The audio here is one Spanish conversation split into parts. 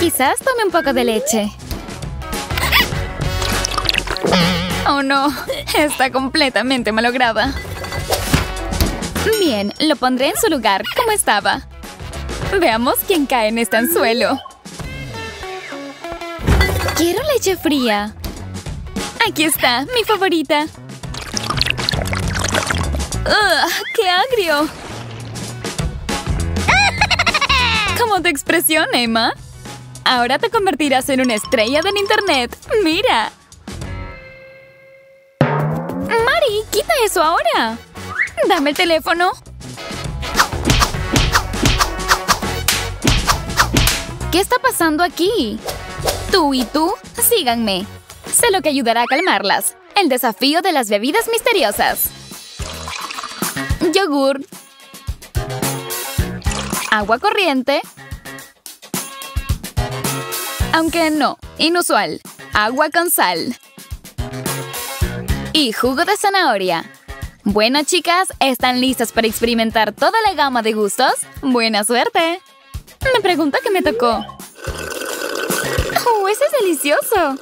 Quizás tome un poco de leche. Oh no, está completamente malograda. Bien, lo pondré en su lugar, como estaba. Veamos quién cae en este anzuelo. Quiero leche fría. Aquí está, mi favorita. ¡Ugh! ¡Qué agrio! ¿Cómo tu expresión, Emma? Ahora te convertirás en una estrella del internet. ¡Mira! ¡Mari, quita eso ahora! Dame el teléfono. ¿Qué está pasando aquí? Tú y tú, síganme. Sé lo que ayudará a calmarlas. El desafío de las bebidas misteriosas. Yogur. Agua corriente. Aunque no, inusual. Agua con sal. Y jugo de zanahoria. Bueno, chicas, ¿están listas para experimentar toda la gama de gustos? ¡Buena suerte! Me pregunta qué me tocó. ¡Oh, ese es delicioso!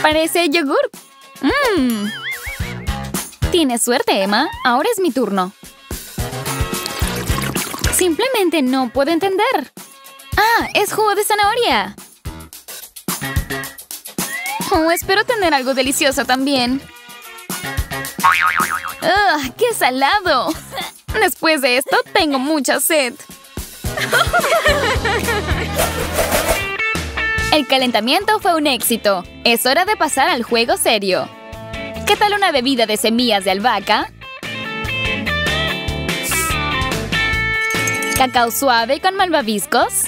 Parece yogur. ¡Mmm! Tienes suerte, Emma. Ahora es mi turno. Simplemente no puedo entender. ¡Ah! ¡Es jugo de zanahoria! Oh, espero tener algo delicioso también. ¡Ugh! ¡Qué salado! Después de esto, tengo mucha sed. El calentamiento fue un éxito. Es hora de pasar al juego serio. ¿Qué tal una bebida de semillas de albahaca? ¿Cacao suave con malvaviscos?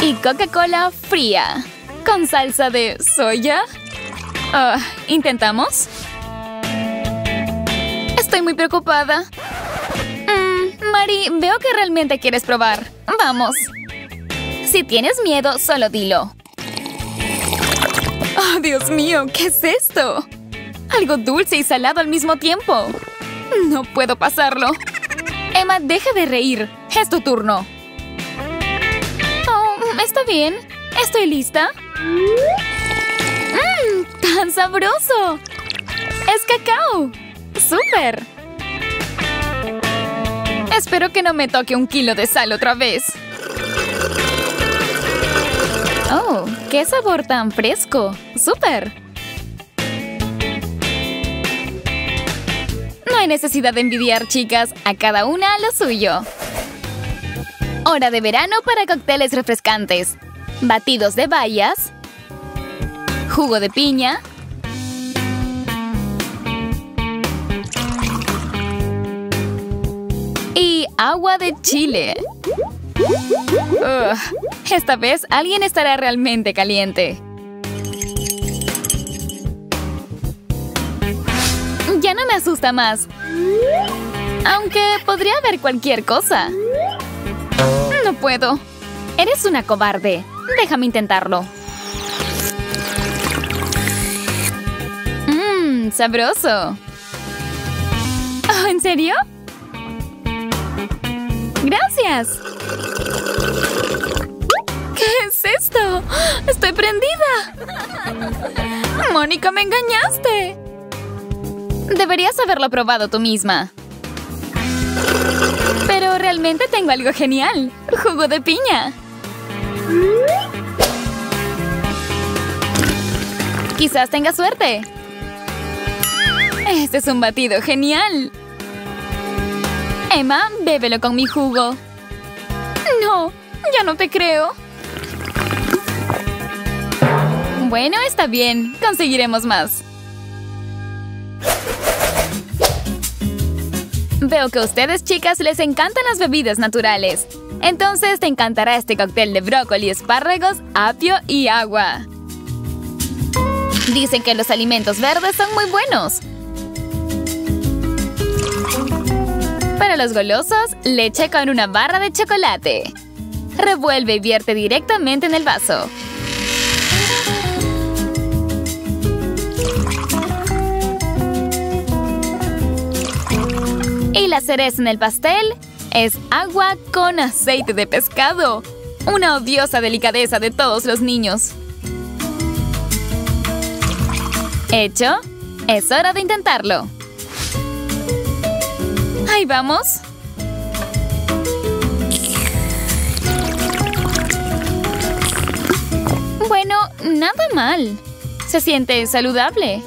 Y Coca-Cola fría. ¿Con salsa de soya? Ah, ¿Intentamos? Estoy muy preocupada. Mm, Mari, veo que realmente quieres probar. Vamos. Si tienes miedo, solo dilo. ¡Oh, Dios mío! ¿Qué es esto? Algo dulce y salado al mismo tiempo. No puedo pasarlo. Emma, deja de reír. Es tu turno. Oh, está bien. Estoy lista. ¡Mmm! ¡Tan sabroso! ¡Es cacao! ¡Súper! Espero que no me toque un kilo de sal otra vez. ¡Oh! ¡Qué sabor tan fresco! ¡Súper! Necesidad de envidiar, chicas. A cada una lo suyo. Hora de verano para cócteles refrescantes. Batidos de bayas. Jugo de piña. Y agua de chile. Esta vez alguien estará realmente caliente. No me asusta más. Aunque podría haber cualquier cosa. No puedo. Eres una cobarde. Déjame intentarlo. Mmm, sabroso. Oh, ¿En serio? ¡Gracias! ¿Qué es esto? ¡Estoy prendida! ¡Mónica, me engañaste! Deberías haberlo probado tú misma. Pero realmente tengo algo genial. Jugo de piña. Quizás tenga suerte. Este es un batido genial. Emma, bébelo con mi jugo. No, ya no te creo. Bueno, está bien. Conseguiremos más. Veo que a ustedes, chicas, les encantan las bebidas naturales. Entonces te encantará este cóctel de brócoli, espárragos, apio y agua. Dicen que los alimentos verdes son muy buenos. Para los golosos, leche con una barra de chocolate. Revuelve y vierte directamente en el vaso. Y la cereza en el pastel es agua con aceite de pescado. Una odiosa delicadeza de todos los niños. ¿Hecho? Es hora de intentarlo. Ahí vamos. Bueno, nada mal. Se siente saludable.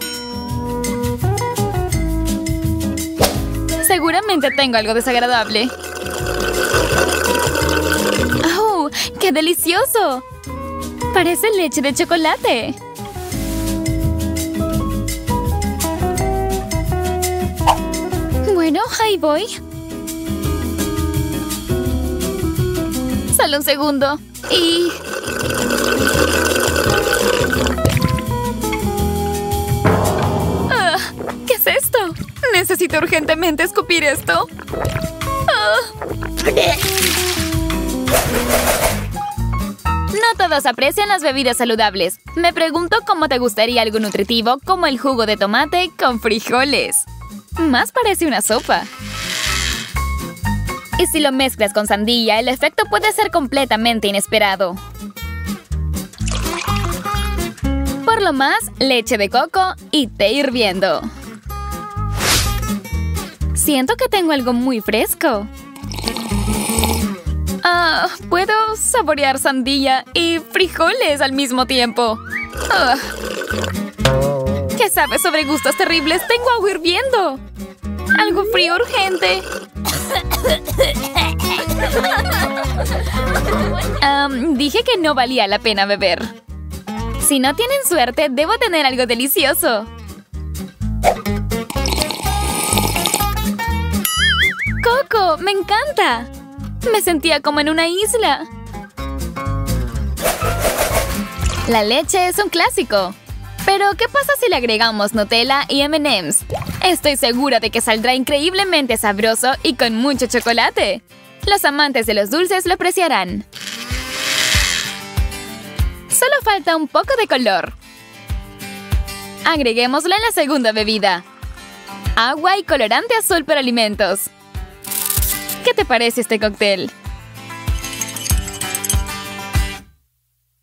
Seguramente tengo algo desagradable. ¡Oh! ¡Qué delicioso! Parece leche de chocolate. Bueno, ahí voy. Solo un segundo. Y... Urgentemente escupir esto. Ah. No todos aprecian las bebidas saludables. Me pregunto cómo te gustaría algo nutritivo como el jugo de tomate con frijoles. Más parece una sopa. Y si lo mezclas con sandía, el efecto puede ser completamente inesperado. Por lo más, leche de coco y té hirviendo. Siento que tengo algo muy fresco. Ah, puedo saborear sandía y frijoles al mismo tiempo. Ah. ¿Qué sabes sobre gustos terribles? Tengo agua hirviendo. Algo frío urgente. dije que no valía la pena beber. Si no tienen suerte, debo tener algo delicioso. ¡Me encanta! Me sentía como en una isla. La leche es un clásico. Pero, ¿qué pasa si le agregamos Nutella y M&M's? Estoy segura de que saldrá increíblemente sabroso y con mucho chocolate. Los amantes de los dulces lo apreciarán. Solo falta un poco de color. Agreguémoslo en la segunda bebida. Agua y colorante azul para alimentos. ¿Qué te parece este cóctel?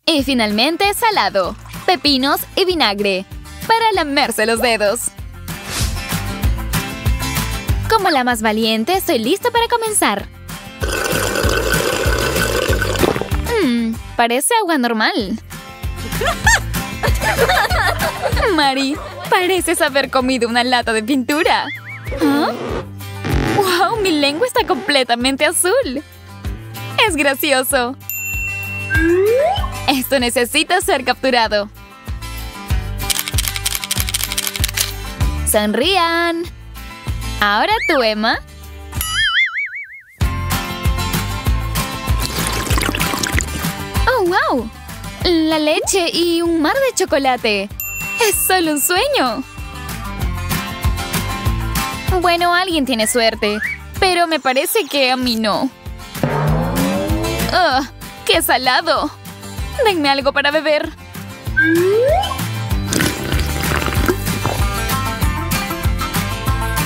Y finalmente, salado pepinos y vinagre para lamerse los dedos. Como la más valiente, estoy lista para comenzar. Mmm, parece agua normal. Mari, pareces haber comido una lata de pintura. ¿Ah? ¡Wow! Mi lengua está completamente azul. Es gracioso. Esto necesita ser capturado. Sonrían. Ahora tú, Emma. ¡Oh, wow! La leche y un mar de chocolate. ¡Es solo un sueño! Bueno, alguien tiene suerte. Pero me parece que a mí no. ¡Ugh! ¡Qué salado! Denme algo para beber.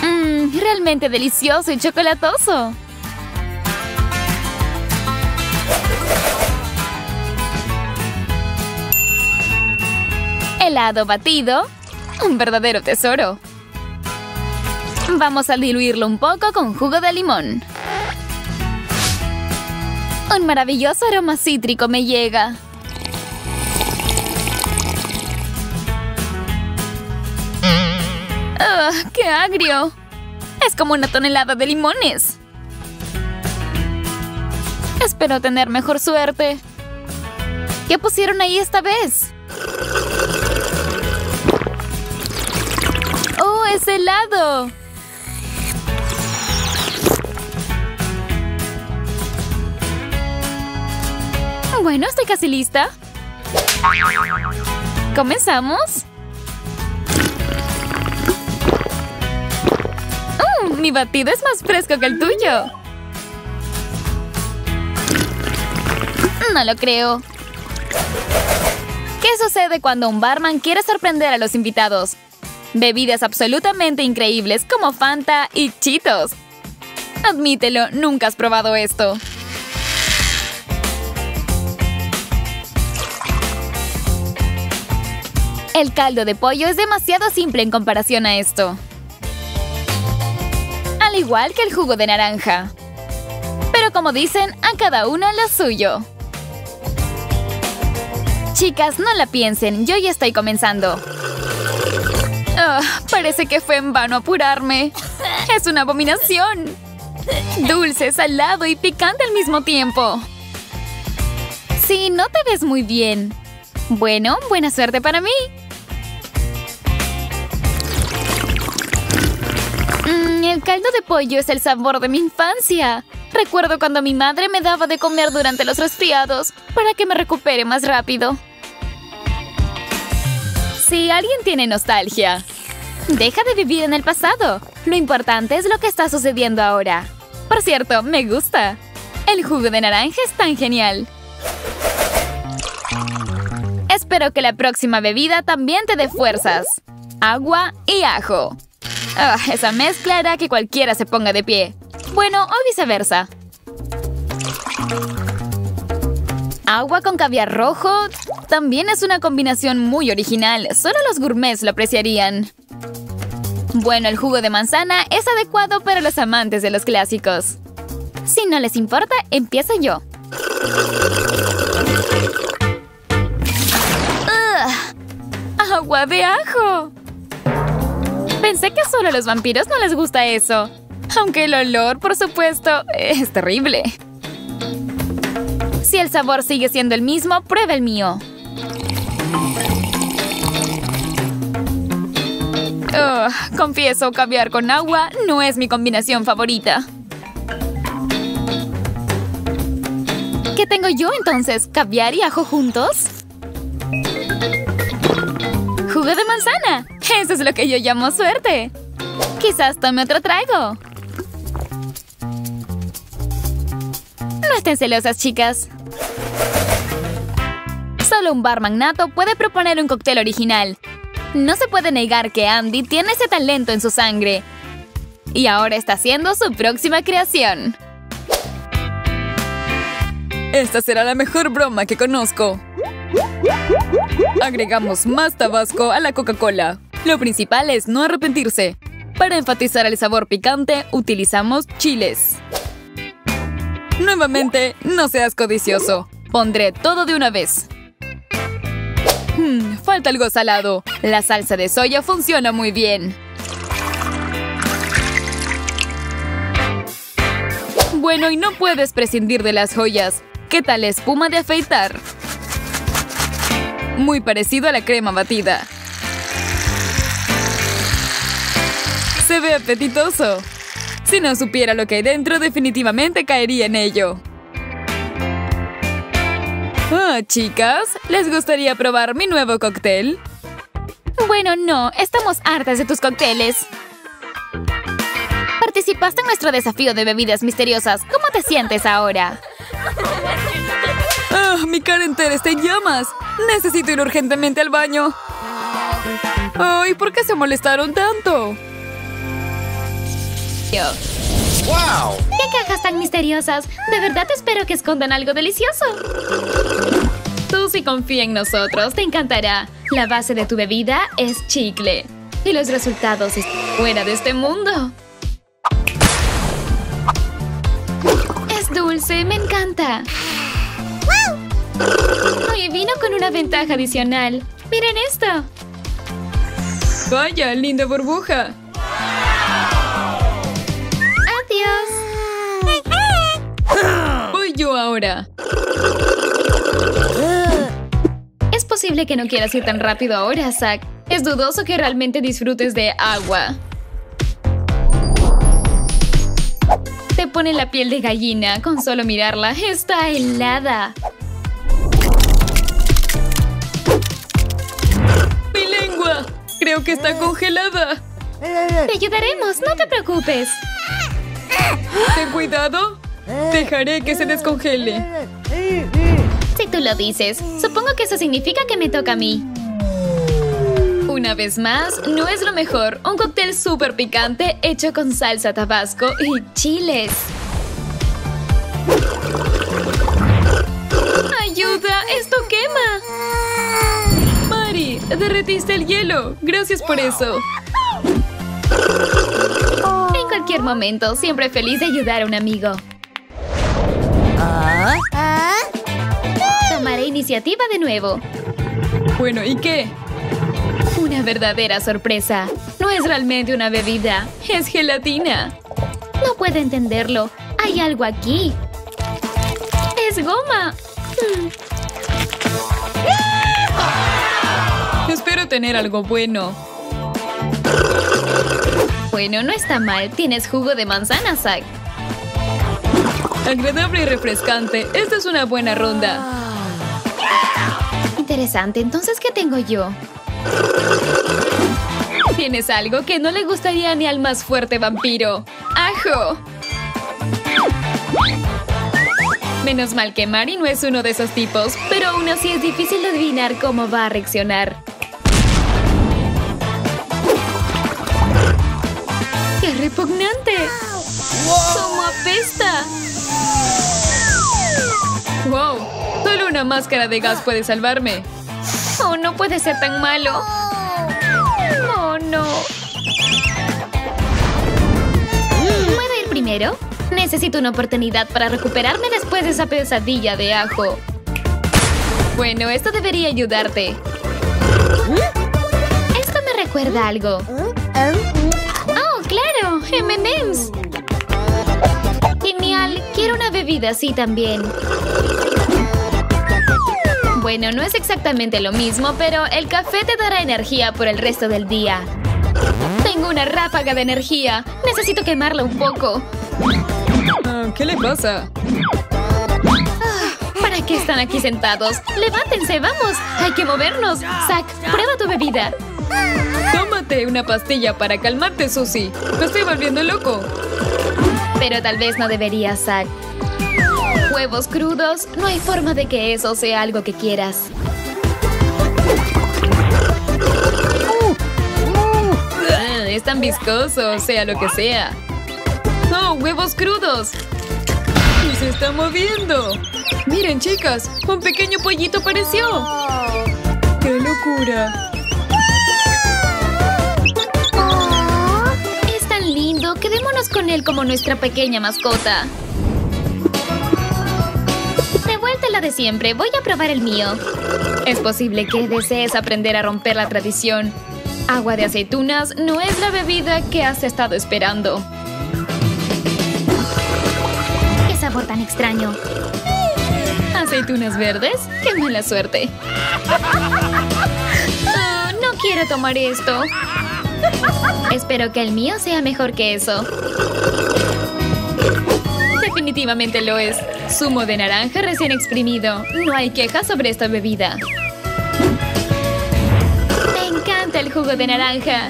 Mmm, realmente delicioso y chocolatoso. Helado batido. Un verdadero tesoro. Vamos a diluirlo un poco con jugo de limón. Un maravilloso aroma cítrico me llega. ¡Ugh! ¡Qué agrio! Es como una tonelada de limones. Espero tener mejor suerte. ¿Qué pusieron ahí esta vez? ¡Oh, es helado! Bueno, estoy casi lista. ¿Comenzamos? ¡Oh! Mi batido es más fresco que el tuyo. No lo creo. ¿Qué sucede cuando un barman quiere sorprender a los invitados? Bebidas absolutamente increíbles como Fanta y Cheetos. Admítelo, nunca has probado esto. El caldo de pollo es demasiado simple en comparación a esto. Al igual que el jugo de naranja. Pero como dicen, a cada uno lo suyo. Chicas, no la piensen, yo ya estoy comenzando. Ah, parece que fue en vano apurarme. Es una abominación. Dulce, salado y picante al mismo tiempo. Sí, no te ves muy bien. Bueno, buena suerte para mí. El caldo de pollo es el sabor de mi infancia. Recuerdo cuando mi madre me daba de comer durante los resfriados para que me recupere más rápido. Si alguien tiene nostalgia, deja de vivir en el pasado. Lo importante es lo que está sucediendo ahora. Por cierto, me gusta. El jugo de naranja es tan genial. Espero que la próxima bebida también te dé fuerzas. Agua y ajo. Ah, esa mezcla hará que cualquiera se ponga de pie. Bueno, o viceversa. Agua con caviar rojo también es una combinación muy original. Solo los gourmets lo apreciarían. Bueno, el jugo de manzana es adecuado para los amantes de los clásicos. Si no les importa, empiezo yo. ¡Agua de ajo! Pensé que solo a los vampiros no les gusta eso. Aunque el olor, por supuesto, es terrible. Si el sabor sigue siendo el mismo, prueba el mío. confieso, caviar con agua no es mi combinación favorita. ¿Qué tengo yo entonces? ¿Caviar y ajo juntos? ¡Jugo de manzana! Eso es lo que yo llamo suerte. Quizás tome otro trago. No estén celosas, chicas. Solo un bar magnato puede proponer un cóctel original. No se puede negar que Andy tiene ese talento en su sangre. Y ahora está haciendo su próxima creación. Esta será la mejor broma que conozco. Agregamos más tabasco a la Coca-Cola. Lo principal es no arrepentirse. Para enfatizar el sabor picante, utilizamos chiles. Nuevamente, no seas codicioso. Pondré todo de una vez. Hmm, falta algo salado. La salsa de soya funciona muy bien. Bueno, y no puedes prescindir de las joyas. ¿Qué tal espuma de afeitar? Muy parecido a la crema batida. Se ve apetitoso. Si no supiera lo que hay dentro, definitivamente caería en ello. Ah, chicas, ¿les gustaría probar mi nuevo cóctel? Bueno, no, estamos hartas de tus cócteles. Participaste en nuestro desafío de bebidas misteriosas. ¿Cómo te sientes ahora? Ah, mi cara entera está en llamas. Necesito ir urgentemente al baño. Ay, ¿por qué se molestaron tanto? ¡Wow! ¡Qué cajas tan misteriosas! De verdad espero que escondan algo delicioso. Tú sí confía en nosotros, te encantará. La base de tu bebida es chicle. Y los resultados están fuera de este mundo. Es dulce, me encanta. Oye, vino con una ventaja adicional. ¡Miren esto! Vaya, linda burbuja. Ahora. Es posible que no quieras ir tan rápido ahora, Zack. Es dudoso que realmente disfrutes de agua. Te pone la piel de gallina con solo mirarla. Está helada. ¡Mi lengua! Creo que está congelada. Te ayudaremos, no te preocupes. Ten cuidado. Dejaré que se descongele. Si tú lo dices, supongo que eso significa que me toca a mí. Una vez más, no es lo mejor. Un cóctel súper picante hecho con salsa tabasco y chiles. ¡Ayuda! ¡Esto quema! Mari, derretiste el hielo. Gracias por eso. En cualquier momento, siempre feliz de ayudar a un amigo. Tomaré iniciativa de nuevo. Bueno, ¿y qué? Una verdadera sorpresa. No es realmente una bebida, es gelatina. No puedo entenderlo. Hay algo aquí. ¡Es goma! Hmm. Espero tener algo bueno. Bueno, no está mal. Tienes jugo de manzana, Zack. Agradable y refrescante. Esta es una buena ronda. Interesante. Entonces, ¿qué tengo yo? Tienes algo que no le gustaría ni al más fuerte vampiro. ¡Ajo! Menos mal que Mari no es uno de esos tipos, pero aún así es difícil adivinar cómo va a reaccionar. ¡Qué repugnante! ¡Cómo apesta! Solo una máscara de gas puede salvarme. ¡Oh, no puede ser tan malo! ¡Oh, no! ¿Puedo ir primero? Necesito una oportunidad para recuperarme después de esa pesadilla de ajo. Bueno, esto debería ayudarte. Esto me recuerda a algo. ¡Oh, claro! ¡M&M's! Genial. Quiero una bebida así también. Bueno, no es exactamente lo mismo, pero el café te dará energía por el resto del día. Tengo una ráfaga de energía. Necesito quemarla un poco. Ah, ¿Qué le pasa? Ah, ¿Para qué están aquí sentados? ¡Levántense, vamos! ¡Hay que movernos! Zack, prueba tu bebida. Tómate una pastilla para calmarte, Susie. Me estoy volviendo loco. Pero tal vez no deberías, Zack. Huevos crudos, no hay forma de que eso sea algo que quieras. Ah, es tan viscoso, sea lo que sea. ¡Oh, huevos crudos! ¡Y se está moviendo! ¡Miren, chicas! ¡Un pequeño pollito apareció! ¡Qué locura! Es tan lindo. Quedémonos con él como nuestra pequeña mascota. La de siempre, voy a probar el mío. Es posible que desees aprender a romper la tradición. Agua de aceitunas no es la bebida que has estado esperando. ¡Qué sabor tan extraño! ¿Aceitunas verdes? ¡Qué mala suerte! Oh, no quiero tomar esto. Espero que el mío sea mejor que eso. Definitivamente lo es. Zumo de naranja recién exprimido. No hay quejas sobre esta bebida. Me encanta el jugo de naranja.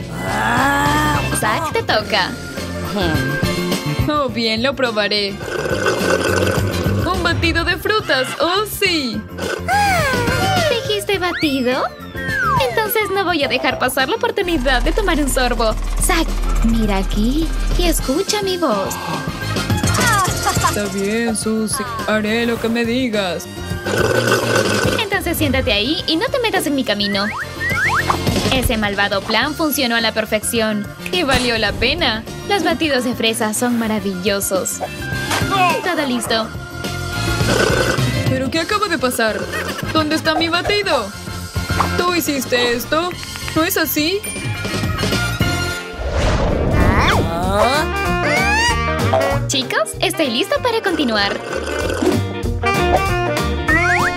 Zack, te toca. Oh, bien, lo probaré. Un batido de frutas. ¡Oh, sí! ¿Dijiste batido? Entonces no voy a dejar pasar la oportunidad de tomar un sorbo. Zack, mira aquí y escucha mi voz. Está bien, Susie. Haré lo que me digas. Entonces siéntate ahí y no te metas en mi camino. Ese malvado plan funcionó a la perfección y valió la pena. Los batidos de fresa son maravillosos. Todo listo. ¿Pero qué acaba de pasar? ¿Dónde está mi batido? ¿Tú hiciste esto? ¿No es así? Chicos, estoy lista para continuar.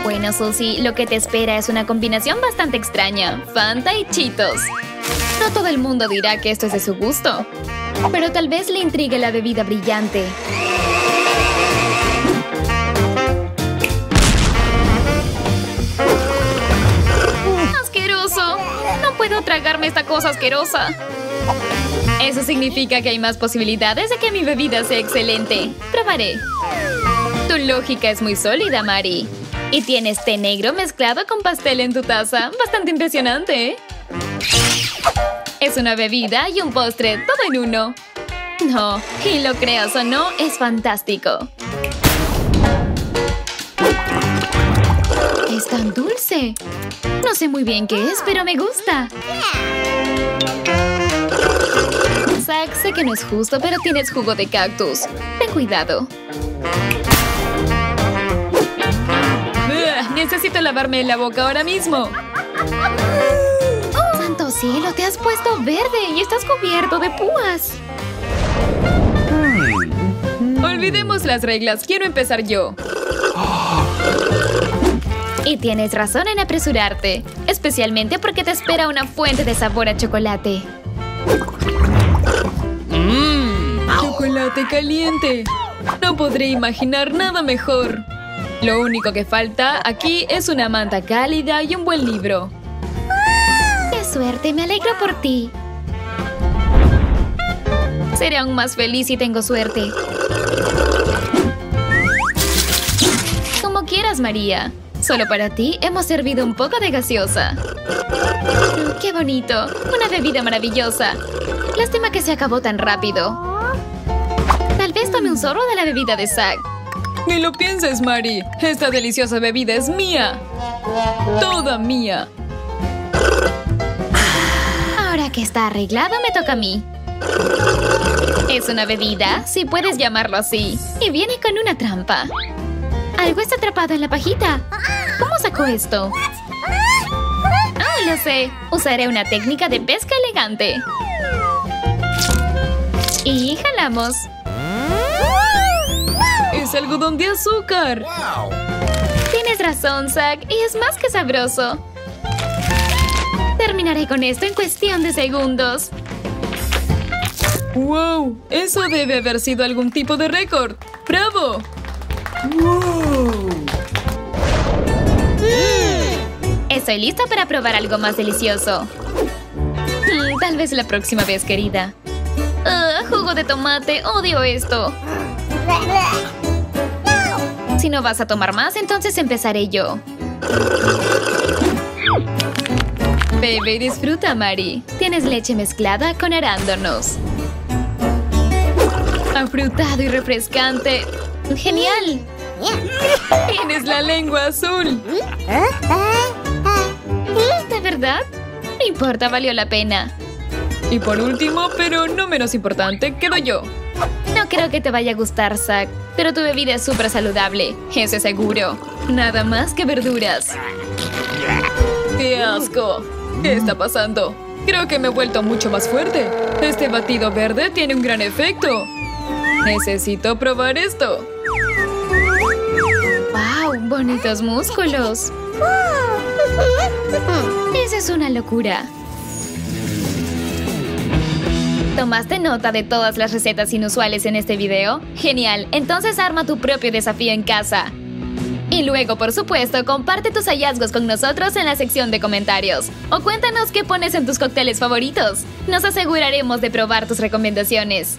Bueno, Susie, lo que te espera es una combinación bastante extraña. Fanta y Cheetos. No todo el mundo dirá que esto es de su gusto. Pero tal vez le intrigue la bebida brillante. ¡Asqueroso! No puedo tragarme esta cosa asquerosa. Eso significa que hay más posibilidades de que mi bebida sea excelente. Probaré. Tu lógica es muy sólida, Mari. Y tienes té negro mezclado con pastel en tu taza. Bastante impresionante, ¿eh? Es una bebida y un postre, todo en uno. No, y lo creas o no, es fantástico. Es tan dulce. No sé muy bien qué es, pero me gusta. Zack, sé que no es justo, pero tienes jugo de cactus. Ten cuidado. necesito lavarme la boca ahora mismo. ¡Santo cielo! Te has puesto verde y estás cubierto de púas. Olvidemos las reglas. Quiero empezar yo. Y tienes razón en apresurarte, especialmente porque te espera una fuente de sabor a chocolate. Chocolate caliente. No podré imaginar nada mejor. Lo único que falta aquí es una manta cálida y un buen libro. ¡Qué suerte! Me alegro por ti. Seré aún más feliz si tengo suerte. Como quieras, María. Solo para ti hemos servido un poco de gaseosa. ¡Qué bonito! Una bebida maravillosa. Lástima que se acabó tan rápido. Tome un zorro de la bebida de Zack. Ni lo pienses, Mari. Esta deliciosa bebida es mía. Toda mía. Ahora que está arreglado, me toca a mí. Es una bebida, si puedes llamarlo así. Y viene con una trampa. Algo está atrapado en la pajita. ¿Cómo sacó esto? Ah, lo sé. Usaré una técnica de pesca elegante. Y jalamos. ¡Es algodón de azúcar! Tienes razón, Zack, y es más que sabroso. Terminaré con esto en cuestión de segundos. ¡Wow! Eso debe haber sido algún tipo de récord. ¡Bravo! ¡Wow! Estoy lista para probar algo más delicioso. Mm, tal vez la próxima vez, querida. Ah, jugo de tomate, odio esto. Si no vas a tomar más, entonces empezaré yo. Bebe y disfruta, Mari. Tienes leche mezclada con arándanos. Afrutado y refrescante. ¡Genial! Tienes la lengua azul. ¿De verdad? No importa, valió la pena. Y por último, pero no menos importante, quedo yo. No creo que te vaya a gustar, Zack, pero tu bebida es súper saludable, eso es seguro. Nada más que verduras. ¡Qué asco! ¿Qué está pasando? Creo que me he vuelto mucho más fuerte. Este batido verde tiene un gran efecto. Necesito probar esto. ¡Wow! ¡Bonitos músculos! Esa es una locura. ¿Tomaste nota de todas las recetas inusuales en este video? ¡Genial! Entonces arma tu propio desafío en casa. Y luego, por supuesto, comparte tus hallazgos con nosotros en la sección de comentarios. O cuéntanos qué pones en tus cócteles favoritos. Nos aseguraremos de probar tus recomendaciones.